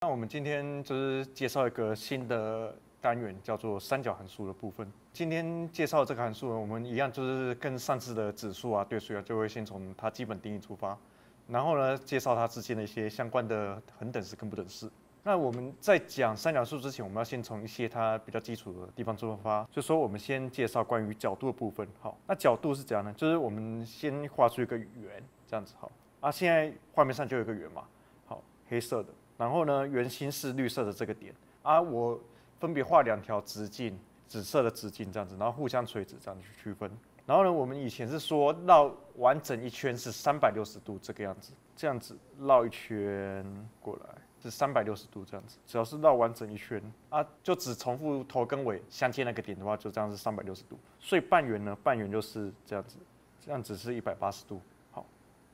那我们今天就是介绍一个新的单元，叫做三角函数的部分。今天介绍这个函数呢，我们一样就是跟上次的指数啊、对数啊，就会先从它基本定义出发，然后呢，介绍它之间的一些相关的恒等式跟不等式。那我们在讲三角数之前，我们要先从一些它比较基础的地方出发，就说我们先介绍关于角度的部分。好，那角度是怎样呢？就是我们先画出一个圆，这样子好。啊，现在画面上就有一个圆嘛，好，黑色的。然后呢，圆心是绿色的这个点。啊，我分别画两条直径，紫色的直径这样子，然后互相垂直这样去区分。然后呢，我们以前是说绕完整一圈是三百六十度这个样子，这样子绕一圈过来。是三百六十度这样子，只要是绕完整一圈啊，就只重复头跟尾相接那个点的话，就这样是三百六十度。所以半圆呢，半圆就是这样子，这样子是一百八十度。好，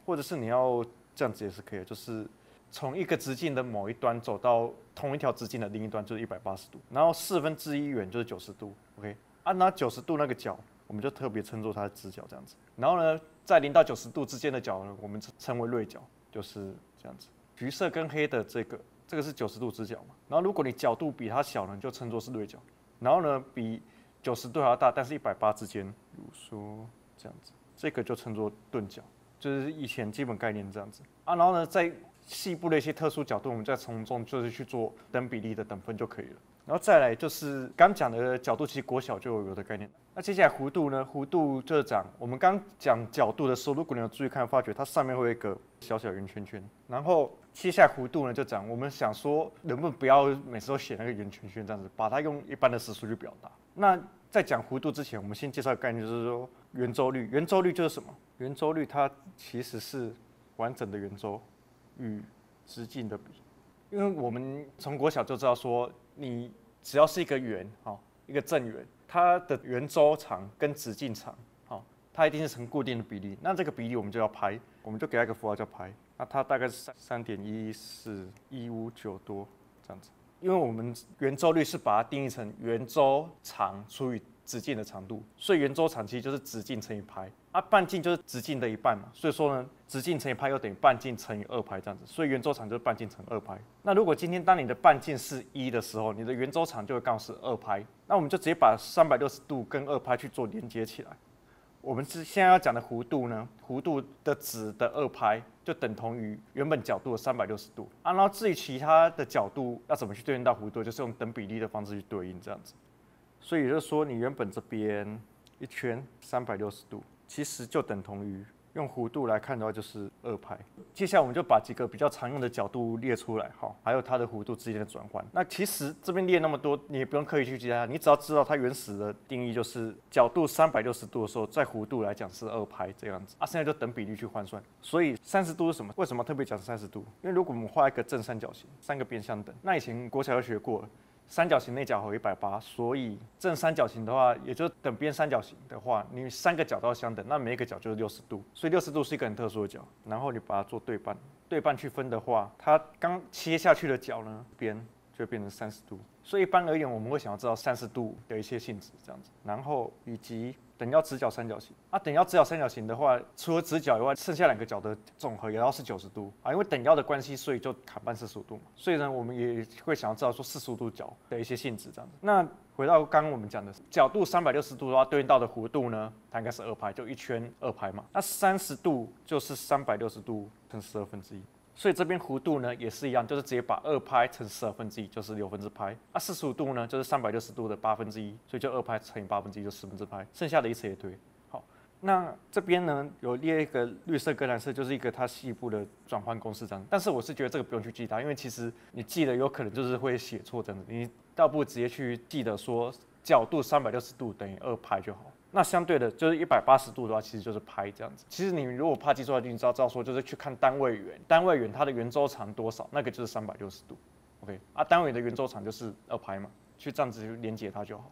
或者是你要这样子也是可以，就是从一个直径的某一端走到同一条直径的另一端，就是一百八十度。然后四分之一圆就是九十度。OK，啊，那九十度那个角，我们就特别称作它的直角这样子。然后呢，在零到九十度之间的角呢，我们称为锐角，就是这样子。橘色跟黑的这个，这个是九十度直角嘛？然后如果你角度比它小呢，就称作是锐角。然后呢，比九十度还要大，但是一百八之间，比如说这样子，这个就称作钝角，就是以前基本概念这样子啊。然后呢，在细部的一些特殊角度，我们再从中就是去做等比例的等分就可以了。然后再来就是刚讲的角度，其实国小就有的概念。那接下来弧度呢？弧度就是讲我们刚讲角度的时候，如果你有注意看，发觉它上面会有一个小小圆圈圈。然后接下弧度呢，就讲我们想说能不能不要每次都写那个圆圈圈这样子，把它用一般的实数去表达。那在讲弧度之前，我们先介绍概念，就是说圆周率。圆周率就是什么？圆周率它其实是完整的圆周与直径的比。因为我们从国小就知道说。你只要是一个圆，好，一个正圆，它的圆周长跟直径长，好，它一定是成固定的比例。那这个比例我们就要拍，我们就给它一个符号叫拍。那它大概是三三点一四一五九多这样子。因为我们圆周率是把它定义成圆周长除以直径的长度，所以圆周长其实就是直径乘以拍。啊，半径就是直径的一半嘛，所以说呢，直径乘以派又等于半径乘以二派这样子，所以圆周长就是半径乘二派。那如果今天当你的半径是一的时候，你的圆周长就会刚好是二派。那我们就直接把三百六十度跟二派去做连接起来。我们是现在要讲的弧度呢，弧度的值的二拍就等同于原本角度的三百六十度啊。然后至于其他的角度要怎么去对应到弧度，就是用等比例的方式去对应这样子。所以就是说，你原本这边一圈三百六十度。其实就等同于用弧度来看的话，就是二派。接下来我们就把几个比较常用的角度列出来，哈，还有它的弧度之间的转换。那其实这边列那么多，你也不用刻意去记它，你只要知道它原始的定义就是角度三百六十度的时候，在弧度来讲是二派这样子。啊，现在就等比例去换算。所以三十度是什么？为什么特别讲三十度？因为如果我们画一个正三角形，三个边相等，那以前国小就学过了。三角形内角和一百八，所以正三角形的话，也就等边三角形的话，你三个角都要相等，那每一个角就是六十度，所以六十度是一个很特殊的角。然后你把它做对半，对半去分的话，它刚切下去的角呢边就变成三十度。所以一般而言，我们会想要知道三十度的一些性质这样子，然后以及。等腰直角三角形啊，等腰直角三角形的话，除了直角以外，剩下两个角的总和也要是九十度啊。因为等腰的关系，所以就砍半四十五度嘛。所以呢，我们也会想要知道说四十五度角的一些性质这样子。那回到刚刚我们讲的角度三百六十度的话，对应到的弧度呢，它应该是二派，就一圈二派嘛。那三十度就是三百六十度乘十二分之一。所以这边弧度呢也是一样，就是直接把二派乘十二分之一，就是六分之派。啊，四十五度呢就是三百六十度的八分之一，所以就二派乘以八分之一就十分之派，剩下的一次也对。好，那这边呢有列一个绿色跟蓝色，就是一个它细部的转换公式这样。但是我是觉得这个不用去记它，因为其实你记得有可能就是会写错这样子，你倒不如直接去记得说角度三百六十度等于二派就好。那相对的，就是一百八十度的话，其实就是拍这样子。其实你如果怕记错的，你知道，知道说就是去看单位圆，单位圆它的圆周长多少，那个就是三百六十度。OK，啊，单位的圆周长就是二拍嘛，去这样子去连接它就好。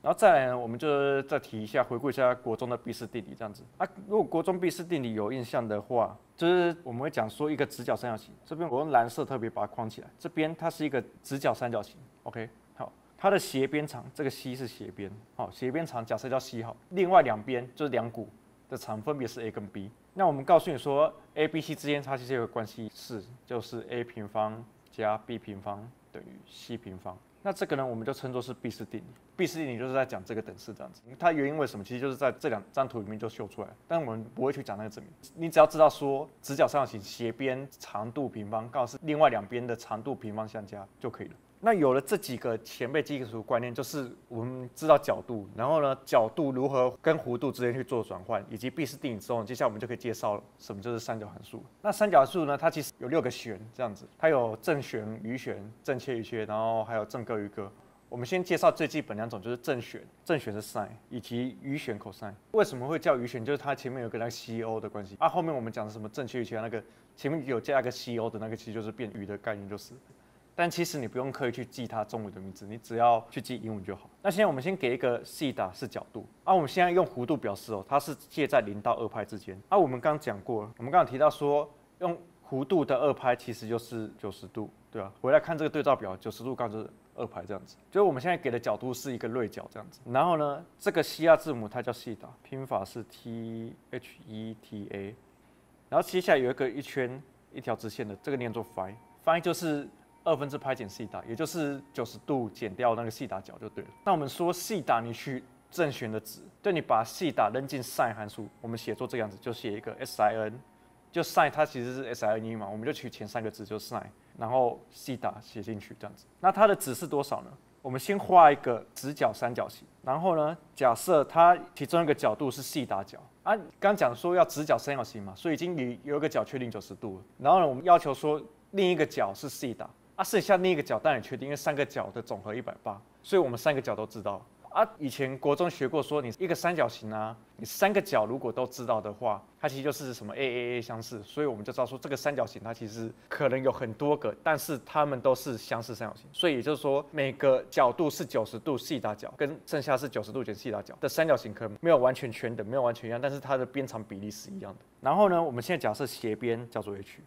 然后再来呢，我们就再提一下，回顾一下国中的毕氏定理这样子。啊，如果国中毕氏定理有印象的话，就是我们会讲说一个直角三角形，这边我用蓝色特别把它框起来，这边它是一个直角三角形。OK。它的斜边长，这个 C 是斜边，好，斜边长假设叫 C 好，另外两边就是两股的长分别是 a 跟 b。那我们告诉你说，a、b、c 之间它其实有个关系式，就是 a 平方加 b 平方等于 c 平方。那这个呢，我们就称作是毕氏定理。毕氏定理就是在讲这个等式这样子。它原因为什么？其实就是在这两张图里面就秀出来。但我们不会去讲那个证明。你只要知道说直角三角形斜边长度平方，告诉另外两边的长度平方相加就可以了。那有了这几个前辈基础观念，就是我们知道角度，然后呢，角度如何跟弧度之间去做转换，以及毕氏定理之后，接下来我们就可以介绍什么就是三角函数。那三角函数呢，它其实有六个弦这样子，它有正弦、余弦、正切、余切，然后还有正割、余割。我们先介绍最基本两种，就是正弦，正弦是 sin，以及余弦 cos。为什么会叫余弦？就是它前面有个那个 co 的关系啊。后面我们讲的什么正切、余切那个前面有加一个 co 的那个，其实就是变余的概念，就是。但其实你不用刻意去记它中文的名字，你只要去记英文就好。那现在我们先给一个西塔是角度，啊，我们现在用弧度表示哦，它是介在零到二派之间。啊，我们刚讲过，我们刚刚提到说用弧度的二派其实就是九十度，对吧？回来看这个对照表，九十度刚就是二派这样子。就是我们现在给的角度是一个锐角这样子。然后呢，这个西亚字母它叫西塔，拼法是 T H E T A。然后接下来有一个一圈一条直线的，这个念作 phi，phi 就是。二分之派减西塔，也就是九十度减掉那个西塔角就对了。那我们说西塔，你取正弦的值，对你把西塔扔进 sin 函数，我们写作这样子，就写一个 sin，就 sin 它其实是 sin 嘛，我们就取前三个字就 sin，然后西塔写进去这样子。那它的值是多少呢？我们先画一个直角三角形，然后呢，假设它其中一个角度是西塔角啊，刚讲说要直角三角形嘛，所以已经你有一个角确定九十度了，然后呢，我们要求说另一个角是西塔。啊，剩下那一个角当然确定，因为三个角的总和一百八，所以我们三个角都知道。啊，以前国中学过，说你一个三角形啊，你三个角如果都知道的话，它其实就是什么 A A A 相似，所以我们就知道说这个三角形它其实可能有很多个，但是它们都是相似三角形。所以也就是说，每个角度是九十度西塔角，跟剩下是九十度减西塔角的三角形，可能没有完全全等，没有完全一样，但是它的边长比例是一样的。然后呢，我们现在假设斜边叫做 H。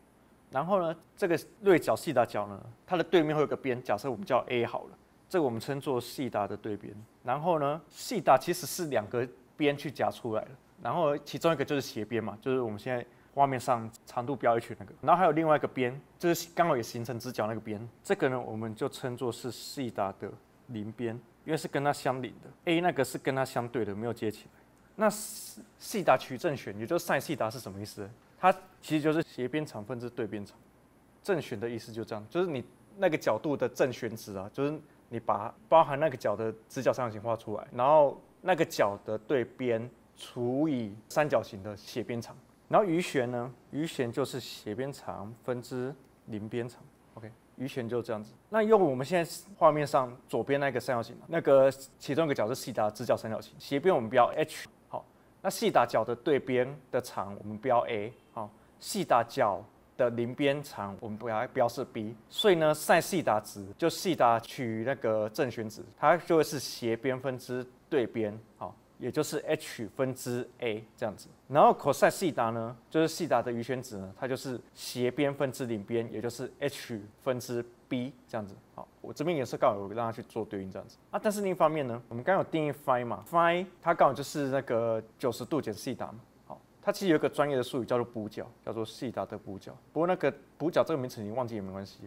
然后呢，这个锐角西塔角呢，它的对面会有个边，假设我们叫 A 好了，这个我们称作西塔的对边。然后呢，西塔其实是两个边去夹出来的，然后其中一个就是斜边嘛，就是我们现在画面上长度标一圈那个。然后还有另外一个边，就是刚好也形成直角那个边，这个呢我们就称作是西塔的邻边，因为是跟它相邻的。A 那个是跟它相对的，没有接起来。那西塔取正弦，也就是 sin 西塔是什么意思？它其实就是斜边长分之对边长，正弦的意思就这样，就是你那个角度的正弦值啊，就是你把包含那个角的直角三角形画出来，然后那个角的对边除以三角形的斜边长，然后余弦呢，余弦就是斜边长分之邻边长，OK，余弦就这样子。那用我们现在画面上左边那个三角形，那个其中一个角是西塔直角三角形，斜边我们标 H。那西塔角的对边的长，我们标 a，好，西塔角的邻边长，我们标标示 b，所以呢，sin 西塔值就西塔取那个正弦值，它就会是斜边分之对边，好，也就是 h 分之 a 这样子。然后 cos 西塔呢，就是西塔的余弦值呢，它就是斜边分之邻边，也就是 h 分之 b 这样子，好。我这边也是刚好有让它去做对应这样子啊，但是另一方面呢，我们刚刚有定义 phi 嘛，phi 它刚好就是那个九十度减西塔嘛，好，它其实有一个专业的术语叫做补角，叫做西塔的补角。不过那个补角这个名词你忘记也没关系。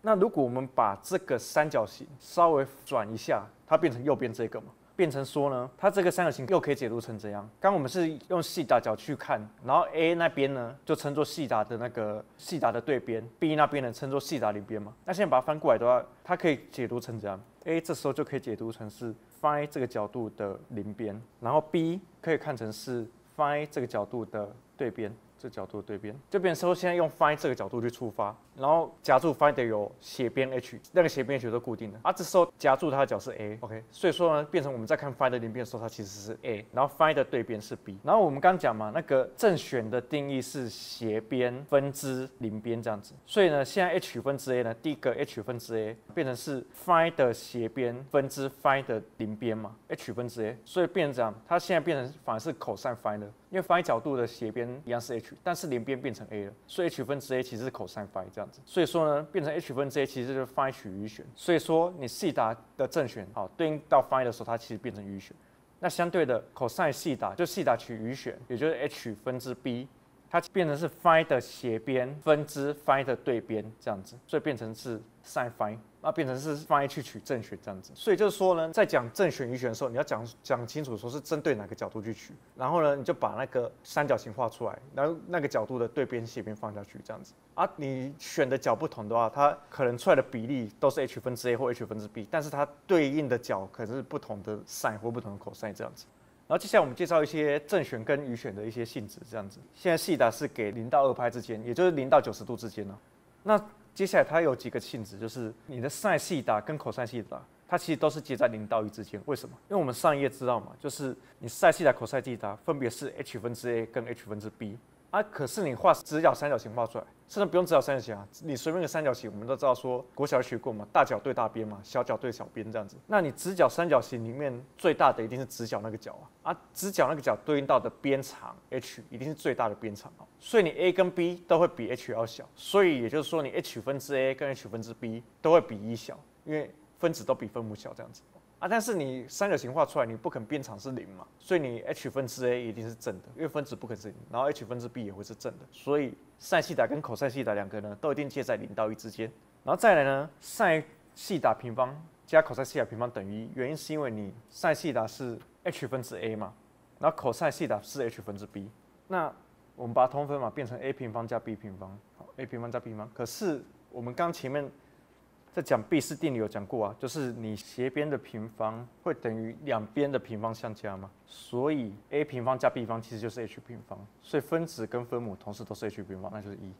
那如果我们把这个三角形稍微转一下，它变成右边这个嘛？变成说呢，它这个三角形又可以解读成怎样？刚我们是用西塔角去看，然后 A 那边呢就称作西塔的那个西塔的对边，B 那边呢称作西塔邻边嘛。那现在把它翻过来的话，它可以解读成怎样？A 这时候就可以解读成是 phi 这个角度的邻边，然后 B 可以看成是 phi 这个角度的对边。这角度对边，就变成说现在用 phi 这个角度去出发，然后夹住 phi 的有斜边 h，那个斜边 h 都固定的啊。这时候夹住它的角是 a，OK，所以说呢，变成我们在看 phi 的邻边的时候，它其实是 a，然后 phi 的对边是 b。然后我们刚讲嘛，那个正弦的定义是斜边分之邻边这样子，所以呢，现在 h 分之 a 呢，第一个 h 分之 a 变成是 phi 的斜边分之 phi 的邻边嘛，h 分之 a，所以变成这样，它现在变成反而是 cos phi 了。因为 phi 角度的斜边一样是 h，但是邻边变成 a 了，所以 h 分之 a 其实是 cosine phi 这样子。所以说呢，变成 h 分之 a 其实就是 phi 取余弦。所以说你西塔的正弦好对应到 phi 的时候，它其实变成余弦。那相对的 cosine 西塔就西塔取余弦，也就是 h 分之 b，它变成是 phi 的斜边分之 phi 的对边这样子，所以变成是 sin phi。那变成是放在去取正弦这样子，所以就是说呢，在讲正弦余弦的时候，你要讲讲清楚说是针对哪个角度去取，然后呢，你就把那个三角形画出来，然后那个角度的对边斜边放下去这样子。啊，你选的角不同的话，它可能出来的比例都是 h 分之 a 或 h 分之 b，但是它对应的角可能是不同的 sin 或不同的 cos 这样子。然后接下来我们介绍一些正弦跟余弦的一些性质这样子。现在西达是给零到二派之间，也就是零到九十度之间呢。那接下来它有几个性质，就是你的 sin 西塔跟 cos 西塔，它其实都是接在零到一之间。为什么？因为我们上一页知道嘛，就是你 sin 西塔、cos 西塔分别是 h 分之 a 跟 h 分之 b。啊，可是你画直角三角形画出来，甚至不用直角三角形啊，你随便个三角形，我们都知道说国小学过嘛，大角对大边嘛，小角对小边这样子。那你直角三角形里面最大的一定是直角那个角啊，啊，直角那个角对应到的边长 h 一定是最大的边长哦，所以你 a 跟 b 都会比 h 要小，所以也就是说你 h 分之 a 跟 h 分之 b 都会比一小，因为分子都比分母小这样子。啊，但是你三角形画出来，你不可能边长是零嘛，所以你 h 分之 a 一定是正的，因为分子不可是零，然后 h 分之 b 也会是正的，所以 sin 西塔跟 cos 西塔两个呢，都一定介在零到一之间。然后再来呢，sin 西塔平方加 cos 西塔平方等于一，原因是因为你 sin 西塔是 h 分之 a 嘛，然后 cos 西塔是 h 分之 b，那我们把它通分嘛，变成 a 平方加 b 平方，好，a 平方加 b 平方。可是我们刚前面。在讲毕氏定理有讲过啊，就是你斜边的平方会等于两边的平方相加嘛，所以 a 平方加 b 方其实就是 h 平方，所以分子跟分母同时都是 h 平方，那就是一。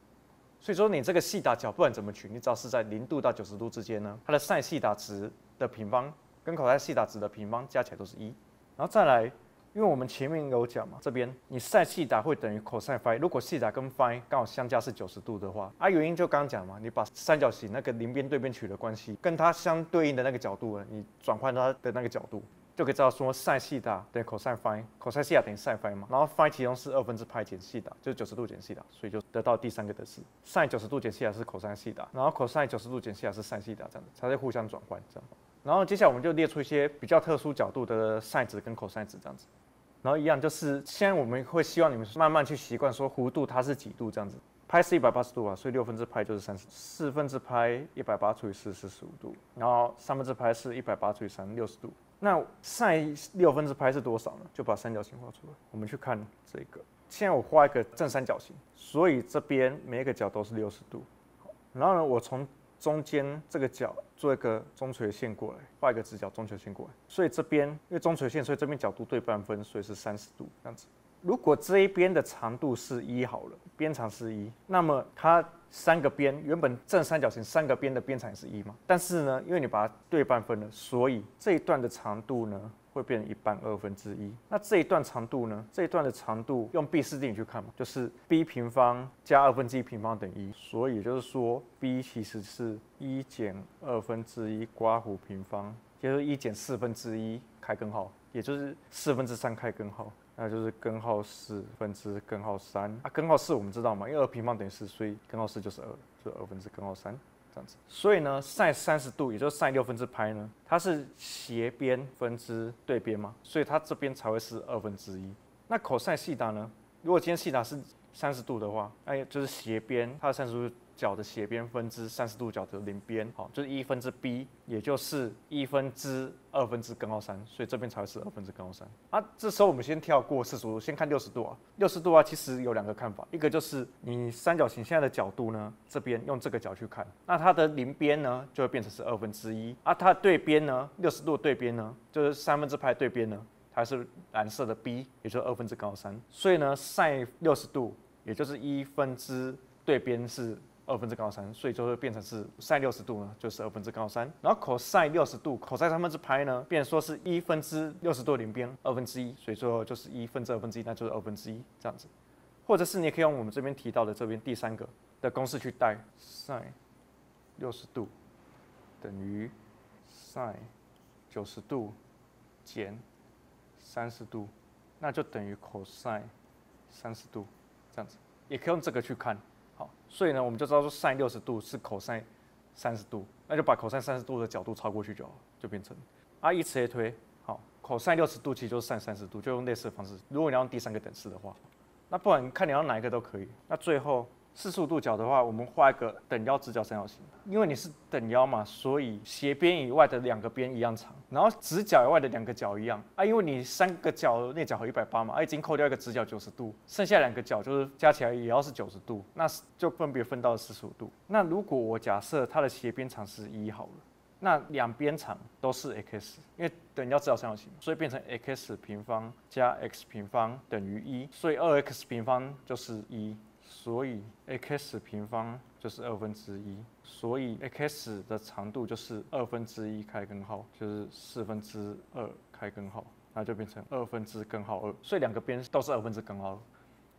所以说你这个西塔角不管怎么取，你只要是在零度到九十度之间呢，它的 sin 西塔值的平方跟 cos 西塔值的平方加起来都是一，然后再来。因为我们前面有讲嘛，这边你 sin 西塔会等于 cos phi，如果西塔跟 phi 刚好相加是九十度的话，啊原因就刚刚讲嘛，你把三角形那个邻边对边取的关系，跟它相对应的那个角度呢，你转换它的那个角度，就可以知道说 sin 西塔等于 cos phi，cos 西塔等于 sin phi 嘛，然后 phi 其中是二分之派减西塔，就是九十度减西塔，所以就得到第三个的式，sin 九十度减西塔是 cos 西塔，然后 cos 九十度减西塔是 sin 西塔，这样子才会互相转换这样。然后接下来我们就列出一些比较特殊角度的 sin 值跟 cos 值这样子。然后一样，就是现在我们会希望你们慢慢去习惯说弧度它是几度这样子，拍是一百八十度啊，所以六分之拍就是三十，四分之拍一百八除以四四十五度，然后三分之拍是一百八除以三六十度。那 sin 六分之拍是多少呢？就把三角形画出来，我们去看这个。现在我画一个正三角形，所以这边每一个角都是六十度。然后呢，我从中间这个角做一个中垂线过来，画一个直角中垂线过来，所以这边因为中垂线，所以这边角度对半分，所以是三十度这样子。如果这一边的长度是一好了，边长是一，那么它三个边原本正三角形三个边的边长也是一嘛？但是呢，因为你把它对半分了，所以这一段的长度呢？会变成一半二分之一。那这一段长度呢？这一段的长度用毕氏定理去看嘛，就是 b 平方加二分之一平方等于一。所以也就是说，b 其实是一减二分之一刮弧平方，就是一减四分之一开根号，也就是四分之三开根号，那就是根号四分之根号三啊。根号四我们知道嘛，因为二平方等于四，所以根号四就是二，就是二分之根号三。所以呢，sin 三十度，也就是 sin 六分之派呢，它是斜边分之对边嘛，所以它这边才会是二分之一。那 cos 西塔呢？如果今天西塔是三十度的话，哎，就是斜边，它的三十度。角的斜边分之三十度角的邻边，好，就是一分之 b，也就是一分之二分之根号三，所以这边才会是二分之根号三。啊，这时候我们先跳过四十度，先看六十度啊。六十度啊，其实有两个看法，一个就是你三角形现在的角度呢，这边用这个角去看，那它的邻边呢就会变成是二分之一，啊，它的对边呢，六十度对边呢，就是三分之派对边呢，它是蓝色的 b，也就是二分之根号三，所以呢，sin 六十度，也就是一分之对边是。二分之根号三，所以就会变成是 sin 六十度呢，就是二分之根号三。然后 cos 六十度，cos 三分之派呢，变说是一分之六十度邻边二分之一，所以说就是一分之二分之一，那就是二分之一这样子。或者是你也可以用我们这边提到的这边第三个的公式去代 sin 六十度等于 sin 九十度减三十度，那就等于 cos 三十度这样子，也可以用这个去看。所以呢，我们就知道说 sin 六十度是 cos 三十度，那就把 cos 三十度的角度超过去就好，就变成啊，以此类推，好 cos 六十度其实就是 sin 三十度，就用类似的方式。如果你要用第三个等式的话，那不管看你要哪一个都可以。那最后。四十五度角的话，我们画一个等腰直角三角形。因为你是等腰嘛，所以斜边以外的两个边一样长，然后直角以外的两个角一样啊。因为你三个角内角和一百八嘛，啊已经扣掉一个直角九十度，剩下两个角就是加起来也要是九十度，那就分别分到了四十五度。那如果我假设它的斜边长是一好了，那两边长都是 x，因为等腰直角三角形，所以变成 x 平方加 x 平方等于一，所以二 x 平方就是一。所以 x 平方就是二分之一，所以 x 的长度就是二分之一开根号，就是四分之二开根号，那就变成二分之根号二。所以两个边都是二分之根号二。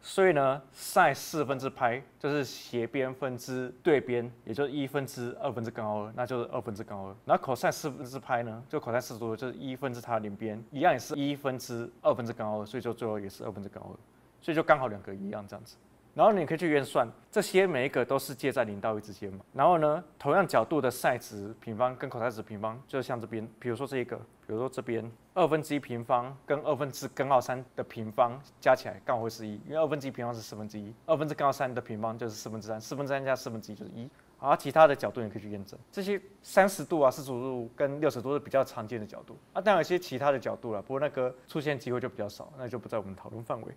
所以呢，sin 四分之派就是斜边分之对边，也就是一分之二分之根号二，那就是二分之根号二。然后 cos 四分之派呢，就 cos 四十度就是一分之它邻边，一样也是一分之二分之根号二，所以就最后也是二分之根号二，所以就刚好两个一样这样子。然后你可以去验算，这些每一个都是介在零到一之间嘛。然后呢，同样角度的 sin 值平方跟 cos 值平方，就像这边，比如说这一个，比如说这边二分之一平方跟二分之根号三的平方加起来刚好会是一，因为二分之一平方是四分之一，二分之根号三的平方就是四分之三，四分之三加四分之一就是一。而其他的角度你可以去验证，这些三十度啊、四十五度跟六十度是比较常见的角度啊，当然有些其他的角度了，不过那个出现机会就比较少，那就不在我们讨论范围。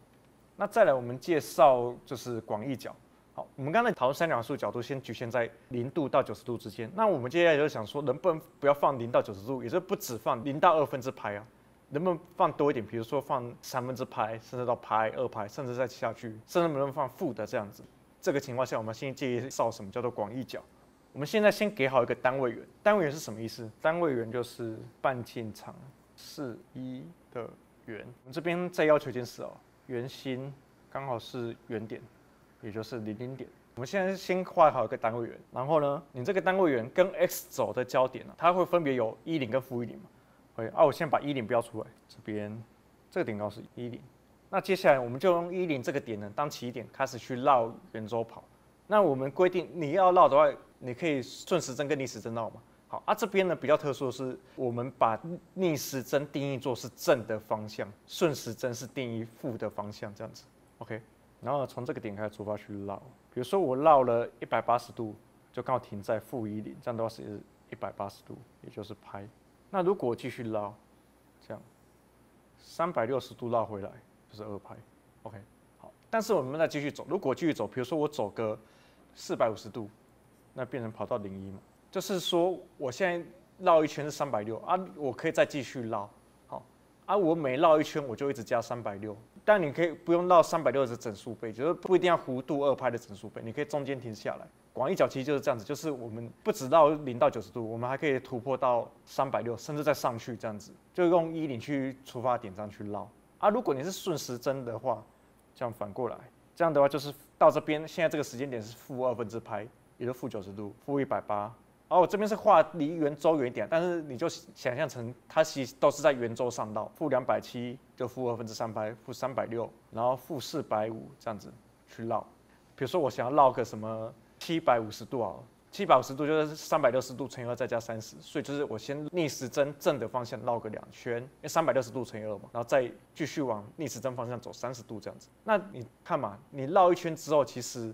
那再来，我们介绍就是广义角。好，我们刚才讨论三角函数角度，先局限在零度到九十度之间。那我们接下来就想说，能不能不要放零到九十度，也就不只放零到二分之派啊？能不能放多一点？比如说放三分之派，甚至到派、二派，甚至再下去，甚至能不能放负的这样子？这个情况下，我们先介绍什么叫做广义角。我们现在先给好一个单位圆，单位圆是什么意思？单位圆就是半径长是一的圆。我们这边再要求一件事哦。圆心刚好是圆点，也就是零零点。我们现在先画好一个单位圆，然后呢，你这个单位圆跟 x 轴的交点呢，它会分别有一零跟负一零嘛？会啊，我先把一零标出来，这边这个顶高是一零。那接下来我们就用一零这个点呢当起点，开始去绕圆周跑。那我们规定你要绕的话，你可以顺时针跟逆时针绕嘛？好啊，这边呢比较特殊的是，我们把逆时针定义作是正的方向，顺时针是定义负的方向，这样子，OK。然后从这个点开始出发去绕，比如说我绕了一百八十度，就刚好停在负一零，这样的话是一百八十度，也就是拍。那如果继续绕，这样三百六十度绕回来就是二拍，OK。好，但是我们再继续走，如果继续走，比如说我走个四百五十度，那变成跑到零一嘛。就是说，我现在绕一圈是三百六啊，我可以再继续绕，好啊，我每绕一圈我就一直加三百六，但你可以不用绕三百六的整数倍，就是不一定要弧度二派的整数倍，你可以中间停下来。广义角其实就是这样子，就是我们不止绕零到九十度，我们还可以突破到三百六，甚至再上去这样子，就用一零去出发点上去绕啊。如果你是顺时针的话，这样反过来，这样的话就是到这边，现在这个时间点是负二分之派，也就负九十度，负一百八。然后我这边是画离圆周远一点，但是你就想象成它其实都是在圆周上绕，负两百七就负二分之三拍，负三百六，然后负四百五这样子去绕。比如说我想要绕个什么七百五十度啊，七百五十度就是三百六十度乘以二再加三十，所以就是我先逆时针正的方向绕个两圈，因为三百六十度乘以二嘛，然后再继续往逆时针方向走三十度这样子。那你看嘛，你绕一圈之后，其实。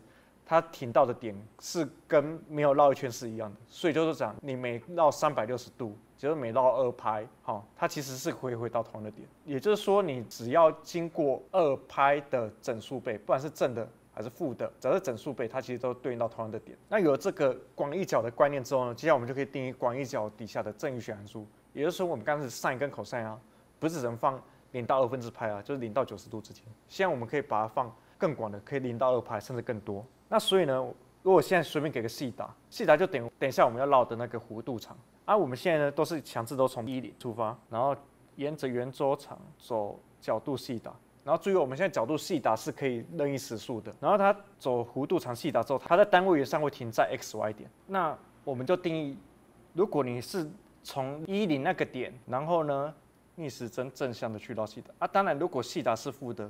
它停到的点是跟没有绕一圈是一样的，所以就是讲，你每绕三百六十度，就是每绕二拍，哈，它其实是会回到同样的点。也就是说，你只要经过二拍的整数倍，不管是正的还是负的，只要是整数倍，它其实都对应到同样的点。那有了这个广义角的观念之后呢，接下来我们就可以定义广义角底下的正余弦函数。也就是说，我们刚才 sin 跟 cos 啊，不是只能放零到二分之派啊，就是零到九十度之间。现在我们可以把它放更广的，可以零到二派，甚至更多。那所以呢，如果现在随便给个细达，细达就等等一下我们要绕的那个弧度长。啊，我们现在呢都是强制都从一零出发，然后沿着圆周长走角度细达。然后注意，我们现在角度细达是可以任意时速的。然后它走弧度长细达之后，它在单位圆上会停在 x y 点。那我们就定义，如果你是从一零那个点，然后呢逆时针正向的去绕西达。啊，当然如果西达是负的，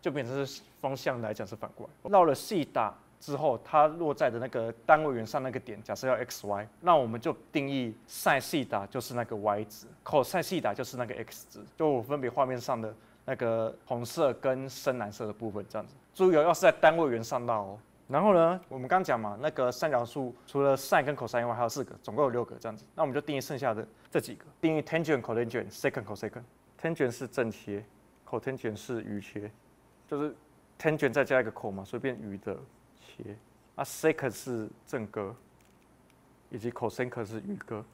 就变成是方向来讲是反过来。绕了西达。之后，它落在的那个单位圆上那个点，假设要 x y，那我们就定义 sin 西塔就是那个 y 值，cos 西塔就是那个 x 值，就我分别画面上的那个红色跟深蓝色的部分这样子。注意哦，要是在单位圆上到哦。然后呢，我们刚讲嘛，那个三角数除了 sin 跟 cos 以外，还有四个，总共有六个这样子。那我们就定义剩下的这几个，定义 tangent、cotangent、secant、cosecant。tangent 是正切，cotangent 是余切，就是 tangent 再加一个 c o 嘛，所以变余的啊，secant 是正歌，以及 cosecant 是余歌。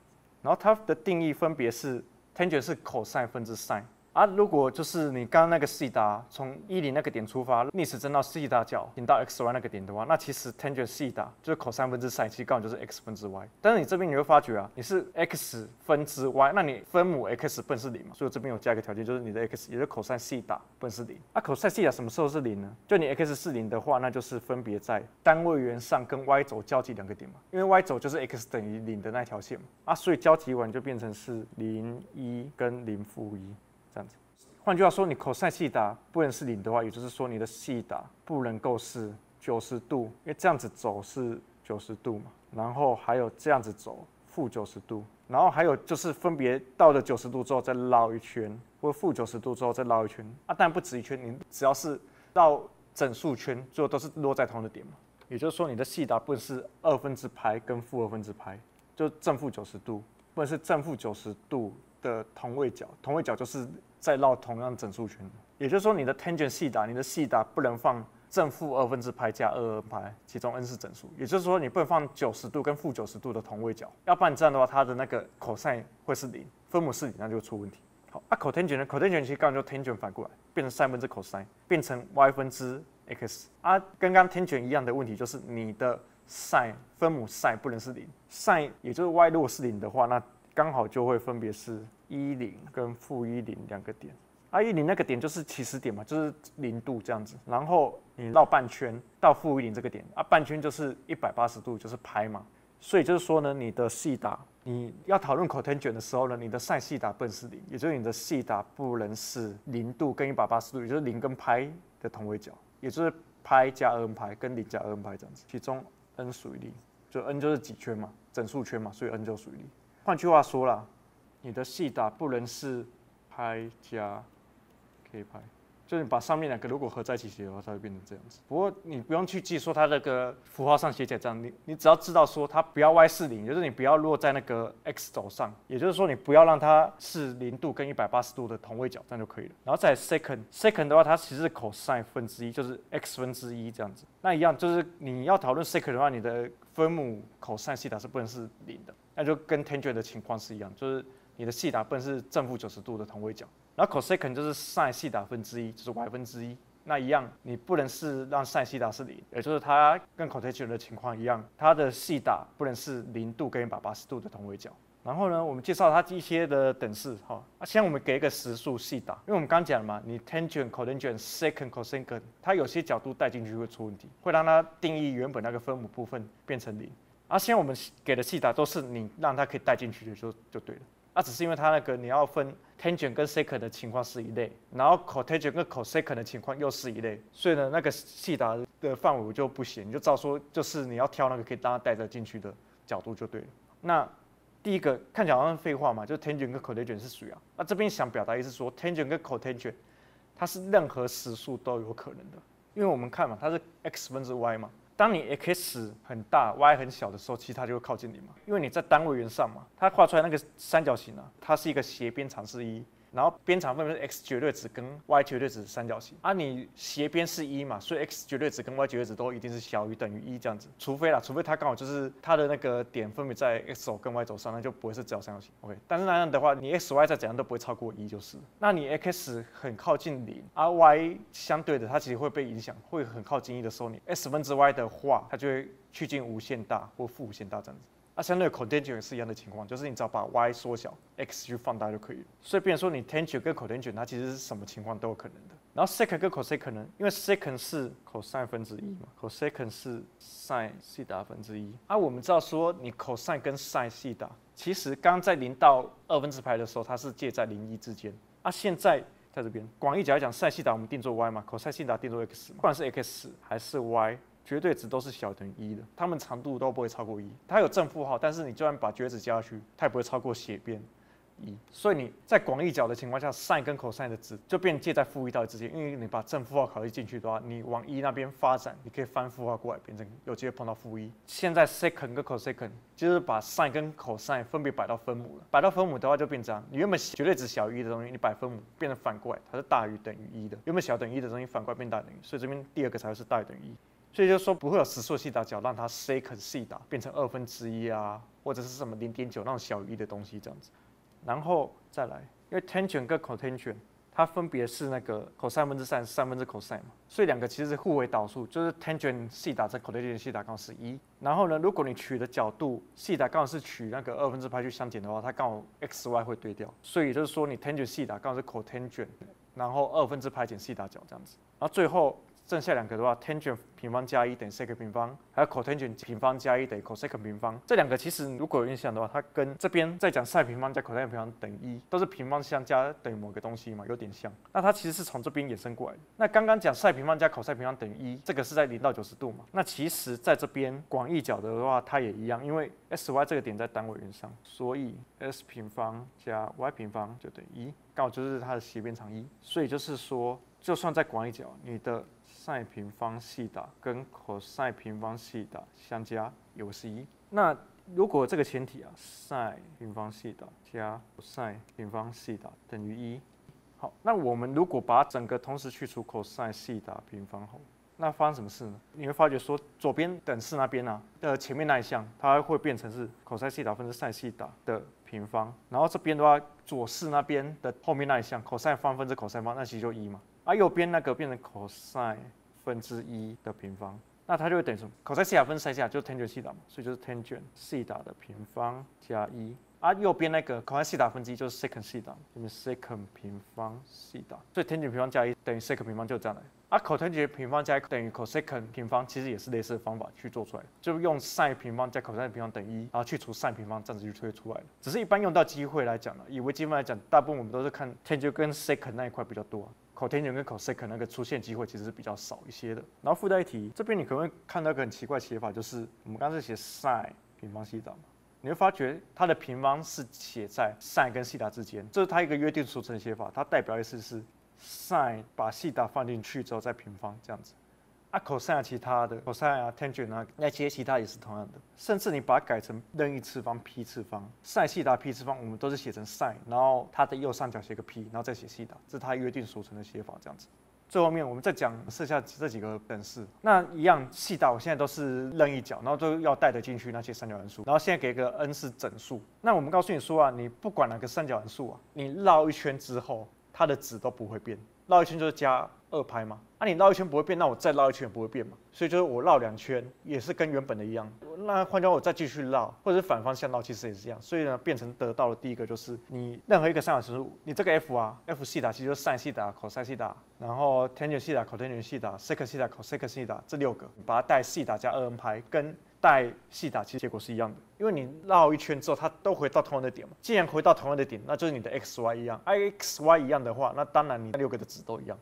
然后它的定义分别是 tangent 是 cosine 分之 sin。啊，如果就是你刚刚那个西达从一零那个点出发，逆时针到西达角，引到 x y 那个点的话，那其实 tangent 西达就是 cos 三分之 sin，其实刚好就是 x 分之 y。但是你这边你会发觉啊，你是 x 分之 y，那你分母 x 不能是零嘛？所以这边有加一个条件，就是你的 x 也是 cos 西达分是零。啊，cos 西达什么时候是零呢？就你 x 是零的话，那就是分别在单位圆上跟 y 轴交集两个点嘛。因为 y 轴就是 x 等于零的那条线嘛。啊，所以交集完就变成是零一跟零负一。这样子，换句话说，你 cos 西塔不能是零的话，也就是说你的西塔不能够是九十度，因为这样子走是九十度嘛。然后还有这样子走负九十度，然后还有就是分别到了九十度之后再绕一圈，或负九十度之后再绕一圈。啊，但不止一圈，你只要是绕整数圈，最后都是落在同一个点嘛。也就是说，你的西塔不能是二分之派跟负二分之派，就正负九十度，不能是正负九十度。的同位角，同位角就是在绕同样整数圈也就是说，你的 tangent 西塔，你的西塔不能放正负二分之派加二二派，其中 n 是整数。也就是说，你不能放九十度跟负九十度的同位角，要不然这样的话，它的那个 cos 会是零，分母是零，那就出问题。好，啊，cotangent 呢？cotangent 其实刚刚就 tangent 反过来，变成 sin 分之 cos，变成 y 分之 x。啊，跟刚刚 tangent 一样的问题就是你的 sin 分母 sin 不能是零，sin 也就是 y 如果是零的话，那刚好就会分别是一零跟负一零两个点，啊一零那个点就是起始点嘛，就是零度这样子，然后你绕半圈到负一零这个点，啊半圈就是一百八十度，就是拍嘛，所以就是说呢，你的西塔你要讨论 cotangent 的时候呢，你的 sin 西塔不能是零，也就是你的西塔不能是零度跟一百八十度，也就是零跟拍的同位角，也就是拍加 n 拍跟零加 n 拍这样子，其中 n 属于零，就 n 就是几圈嘛，整数圈嘛，所以 n 就属于零。换句话说了，你的西塔不能是派加 k 派。就是你把上面两个如果合在一起写的话，它会变成这样子。不过你不用去记说它那个符号上写起来这样，你你只要知道说它不要 y 是零，就是你不要落在那个 x 轴上，也就是说你不要让它是零度跟一百八十度的同位角，这样就可以了。然后在 second second 的话，它其实是 cosine 分之一，就是 x 分之一这样子。那一样就是你要讨论 second 的话，你的分母 cosine 西塔是不能是零的，那就跟 tangent 的情况是一样，就是你的西塔不能是正负九十度的同位角。然后 cosecant 就是 sin 西塔分之一，就是 y 分之一。那一样，你不能是让 sin 西塔是零，也就是它跟 cotangent 的情况一样，它的西塔不能是零度跟一百八十度的同位角。然后呢，我们介绍它一些的等式，哈。啊，先我们给一个实数西塔，因为我们刚讲了嘛，你 tangent、cotangent、secant、cosecant，它有些角度带进去会出问题，会让它定义原本那个分母部分变成零。啊，现在我们给的细答都是你让它可以带进去的，就就对了。那只是因为它那个你要分 tangent 跟 secant 的情况是一类，然后 cotangent 跟 cosecant 的情况又是一类，所以呢，那个细答的范围我就不写，你就照说就是你要挑那个可以让它带着进去的角度就对了。那第一个看起来好像废话嘛，就 tangent 跟 cotangent 是属于啊。那这边想表达意思说，tangent 跟 cotangent 它是任何实数都有可能的，因为我们看嘛，它是 x 分之 y 嘛。当你 x 很大，y 很小的时候，其实它就会靠近你嘛，因为你在单位圆上嘛，它画出来那个三角形啊，它是一个斜边长是一。然后边长分别是 x 绝对值跟 y 绝对值三角形啊，你斜边是一嘛，所以 x 绝对值跟 y 绝对值都一定是小于等于一这样子，除非啦，除非它刚好就是它的那个点分别在 x 轴跟 y 轴上，那就不会是直角三角形。OK，但是那样的话，你 x y 再怎样都不会超过一就是。那你 x 很靠近零，而 y 相对的它其实会被影响，会很靠近一的时候，你 x 分之 y 的话，它就会趋近无限大或负无限大这样子。那相对 cotangent 也是一样的情况，就是你只要把 y 缩小，x 去放大就可以了。所以，变成说你 tangent 跟 cotangent 它其实是什么情况都有可能的。然后 secant 跟 cosecant？因为 secant 是 cos 分之一嘛，cosec 是 sin 西塔分之一。啊，我们知道说你 cos 跟 sin 西塔，其实刚在零到二分之派的时候，它是介在零一之间。啊，现在在这边广义讲来讲，sin 西塔我们定做 y 嘛，cos 西塔定做 x 嘛，不管是 x 还是 y。绝对值都是小等于一的，它们长度都不会超过一。它有正负号，但是你就算把绝对值加下去，它也不会超过斜边。一，所以你在广义角的情况下，sin 跟 cos 的值就变介在负一到一之间，因为你把正负号考虑进去的话，你往一那边发展，你可以翻负号过来，变成有机会碰到负一。现在 second 跟 cosec 就是把 sin 跟 cos 分别摆到分母了，摆到分母的话就变这样，你原本绝对值小于一的东西，你摆分母变成反过来，它是大于等于一的，原本小等于一的东西反过来变大于等于，所以这边第二个才会是大于等于一。所以就说不会有实数西打角让它 second 西打变成二分之一啊，或者是什么零点九那种小于一的东西这样子。然后再来，因为 tangent 跟 cotangent 它分别是那个 cos 三分之三三分之 cos 嘛，所以两个其实是互为导数，就是 tangent 西打在 cotangent 西打刚好是一。然后呢，如果你取的角度西打刚好是取那个二分之派去相减的话，它刚好 x y 会对调，所以就是说你 tangent 西打刚好是 cotangent，然后二分之派减西打角这样子。然后最后。剩下两个的话，tangent 平方加一等于 sec 平方，还有 cotangent 平方加一等于 cosec 平方。这两个其实如果有印象的话，它跟这边在讲 sin 平方加 cotangent 平方等于一，都是平方相加等于某个东西嘛，有点像。那它其实是从这边衍生过来的。那刚刚讲 sin 平方加 cosec 平方等于一，这个是在零到九十度嘛。那其实在这边广义角的话，它也一样，因为 s y 这个点在单位圆上，所以 s 平方加 y 平方就等于一，刚好就是它的斜边长一。所以就是说，就算在广义角，你的 sin 平方西塔跟 cos 平方西塔相加也是一。那如果这个前提啊，sin 平方西塔加 cos 平方西塔等于一，好，那我们如果把整个同时去除 cos 西塔平方后，那发生什么事呢？你会发觉说，左边等式那边呢的前面那一项，它会变成是 cos 西塔分之 sin 西塔的平方，然后这边的话，左式那边的后面那一项 cos 方分之 cos 方，那其实就一嘛。而右边那个变成 cos 分之一的平方，那它就会等于什么？cos 西塔分西塔就是 tangent 西塔嘛，所以就是 tangent 西塔的平方加一。而右边那个 cos 西塔分之一就是 secant 西塔，就是 secant 平方西塔，所以 tangent 平方加一等于 secant 平方就这样来。而 COSINE 平方加一等于 cosecant 平方，其实也是类似的方法去做出来，就是用 sin 平方加 cosine 平方等于一，然后去除 sin 平方，这样子就推出来了。只是一般用到机会来讲呢，以微积分来讲，大部分我们都是看 tangent 跟 secant 那一块比较多。Cotangent 跟 cosec 那个出现机会其实是比较少一些的。然后附带一提，这边你可能会看到一个很奇怪写法，就是我们刚才写 sin 平方西塔嘛，你会发觉它的平方是写在 sin 跟西塔之间，这是它一个约定俗成的写法，它代表意思是 sin 把西塔放进去之后再平方这样子。啊，cosine 啊，其他的，cosine 啊，tangent 啊，那些其他也是同样的。甚至你把它改成任意次方 p 次方，sin 西塔 p 次方，我们都是写成 sin，然后它的右上角写个 p，然后再写西塔，这是它约定俗成的写法，这样子。最后面我们再讲剩下这几个等式，那一样西塔我现在都是任意角，然后都要带得进去那些三角函数，然后现在给个 n 是整数。那我们告诉你说啊，你不管哪个三角函数啊，你绕一圈之后，它的值都不会变，绕一圈就是加。二拍嘛，啊，你绕一圈不会变，那我再绕一圈也不会变嘛，所以就是我绕两圈也是跟原本的一样。那换句话我再继续绕，或者是反方向绕，其实也是一样。所以呢，变成得到的第一个就是你任何一个三角函数，你这个 f 啊，f 西塔其实就是 sin 西塔、cos 西塔，然后 tangent 西塔、，cotan 西塔、sec 西塔、cosec 西塔这六个，把它带西塔加二 n 拍跟。带西塔其实结果是一样的，因为你绕一圈之后，它都回到同样的点嘛。既然回到同样的点，那就是你的 x y 一样，i x y 一样的话，那当然你六个的值都一样。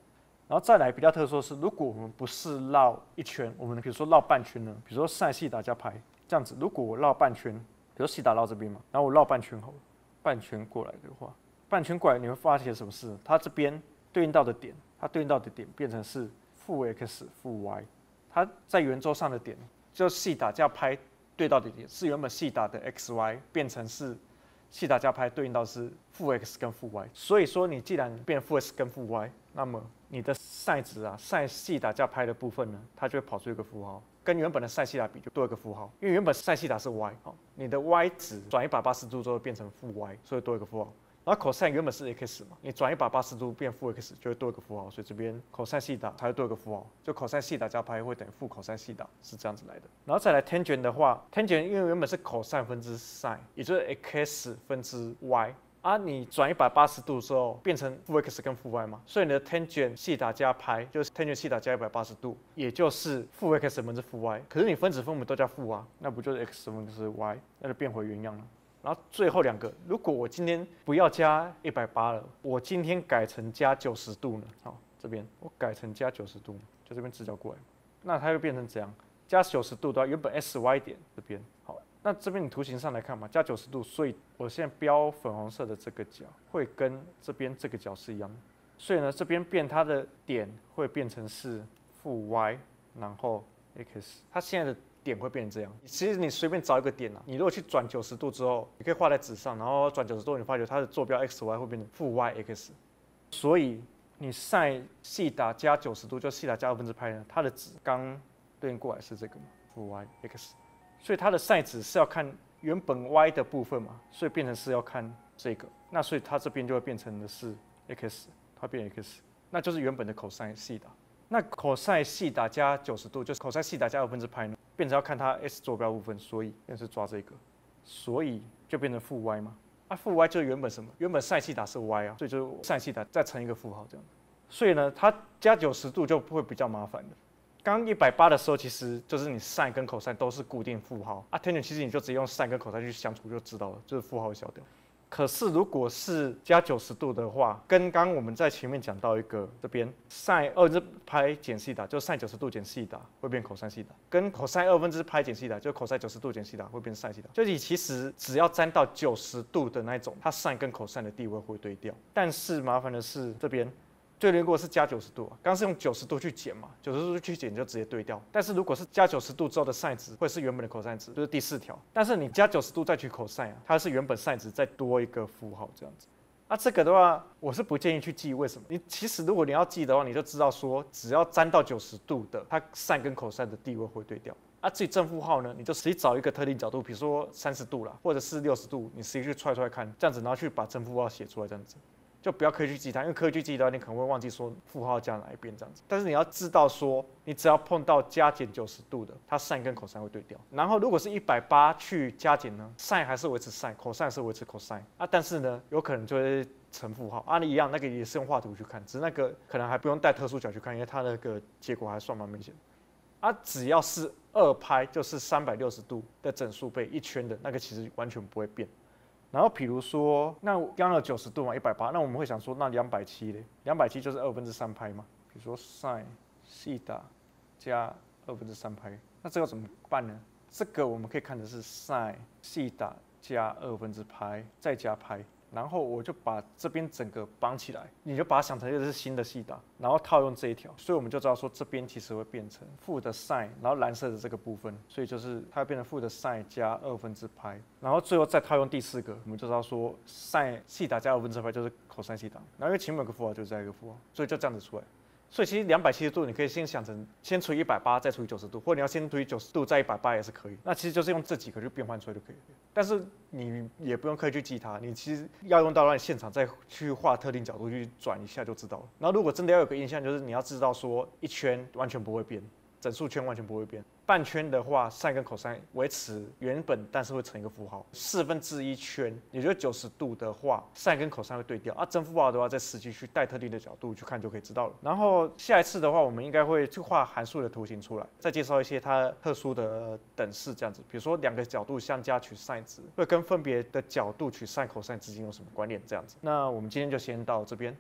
然后再来比较特殊的是，如果我们不是绕一圈，我们比如说绕半圈呢，比如说赛西达加拍这样子，如果我绕半圈，比如西打绕这边嘛，然后我绕半圈后，半圈过来的话，半圈过来你会发现什么事？它这边对应到的点，它对应到的点变成是负 x 负 y，它在圆周上的点就西打加拍对到的点是原本西打的 x y 变成是西达加拍对应到是负 x 跟负 y，所以说你既然变负 x 跟负 y，那么你的 sin 值啊，sin 西塔加派的部分呢，它就会跑出一个负号，跟原本的 sin 西塔比就多一个负号，因为原本 sin 西塔是 y，好，你的 y 值转一百八十度之后变成负 y，所以多一个负号。然后 cos 原本是 x 嘛，你转一百八十度变负 x 就会多一个符号，所以这边 cos 西塔才会多一个符号，就 cos 西塔加派会等于负 cos 西塔，是这样子来的。然后再来 tangent 的话，tangent 因为原本是 cos 分之 sin，也就是 x 分之 y。啊，你转一百八十度之后变成负 x 跟负 y 嘛，所以你的 tangent 西塔加派就是 tangent 西塔加一百八十度，也就是负 x 分之负 y。可是你分子分母都加负啊，那不就是 x 分之 y，那就变回原样了。然后最后两个，如果我今天不要加一百八了，我今天改成加九十度呢？好，这边我改成加九十度，就这边直角过来，那它会变成怎样？加九十度的话，原本 S Y 点这边好，那这边你图形上来看嘛，加九十度，所以我现在标粉红色的这个角会跟这边这个角是一样的，所以呢，这边变它的点会变成是负 Y，然后 X，它现在的点会变成这样。其实你随便找一个点啊，你如果去转九十度之后，你可以画在纸上，然后转九十度，你发觉它的坐标 X Y 会变成负 Y X，所以你 sin 西塔加九十度就西塔加二分之派呢，它的值刚对应过来是这个嘛，负 y x，所以它的 sin 值是要看原本 y 的部分嘛，所以变成是要看这个，那所以它这边就会变成的是 x，它变 x，那就是原本的 cos 西塔，那 cos 西塔加九十度就是 cos 西塔加二分之派呢，变成要看它 s 坐标部分，所以便是抓这个，所以就变成负 y 嘛。啊，负 y 就是原本什么？原本 sin 西塔是 y 啊，所以就是 sin 西塔再乘一个负号这样。所以呢，它加九十度就不会比较麻烦的。刚一百八的时候，其实就是你 sin 跟 cos 都是固定负号啊。tan 其实你就直接用 sin 跟 cos 去相除就知道了，就是负号消掉。可是如果是加九十度的话，跟刚我们在前面讲到一个这边 sin 二分之派减西塔，就 sin 九十度减西塔会变 cos 西塔，跟 cos 二分之派减西塔，就 cos 九十度减西塔会变 sin 西塔。就你其实只要沾到九十度的那种，它 sin 跟 cos 的地位会对调。但是麻烦的是这边。对，如果是加九十度，刚是用九十度去减嘛，九十度去减就直接对掉。但是如果是加九十度之后的 sin 值，会是原本的 cos 值，就是第四条。但是你加九十度再取 cos 啊，它是原本 sin 值再多一个负号这样子。那这个的话，我是不建议去记，为什么？你其实如果你要记的话，你就知道说，只要沾到九十度的，它 sin 跟 cos 的地位会对调。啊，至于正负号呢，你就实际找一个特定角度，比如说三十度啦，或者是六十度，你实际去揣出来看，这样子，然后去把正负号写出来，这样子。就不要刻意去记它，因为刻意去记的话，你可能会忘记说负号加哪一边这样子。但是你要知道说，你只要碰到加减九十度的，它 sin 跟 cos 会对调。然后如果是一百八去加减呢，sin 还是维持 sin，cos 是维持 cos 啊。但是呢，有可能就会成负号啊。你一样，那个也是用画图去看，只是那个可能还不用带特殊角去看，因为它那个结果还算蛮明显。啊，只要是二拍就是三百六十度的整数倍一圈的那个，其实完全不会变。然后，比如说，那刚刚九十度嘛，一百八，那我们会想说，那两百七嘞？两百七就是二分之三拍嘛。比如说 sin 西塔加二分之三拍，那这个怎么办呢？这个我们可以看的是 sin 西塔加二分之拍再加拍。然后我就把这边整个绑起来，你就把它想成就是新的西塔，然后套用这一条，所以我们就知道说这边其实会变成负的 sin，然后蓝色的这个部分，所以就是它会变成负的 sin 加二分之派，然后最后再套用第四个，我们就知道说 sin 西塔加二分之派就是 cos 西塔，然后因为前面有个负号就是这一个负号，所以就这样子出来。所以其实两百七十度，你可以先想成先除以一百八，再除以九十度，或者你要先除以九十度再一百八也是可以。那其实就是用这几个去变换出来就可以。但是你也不用刻意去记它，你其实要用到让你现场再去画特定角度去转一下就知道了。然后如果真的要有个印象，就是你要知道说一圈完全不会变。整数圈完全不会变，半圈的话，sin 跟 cos 维持原本，但是会成一个负号。四分之一圈，也就是九十度的话，sin 跟 cos 会对调。啊，正负号的话，在实际去带特定的角度去看就可以知道了。然后下一次的话，我们应该会去画函数的图形出来，再介绍一些它特殊的等式这样子。比如说两个角度相加取 sin 值，会跟分别的角度取 sin、cos 之间有什么关联这样子。那我们今天就先到这边。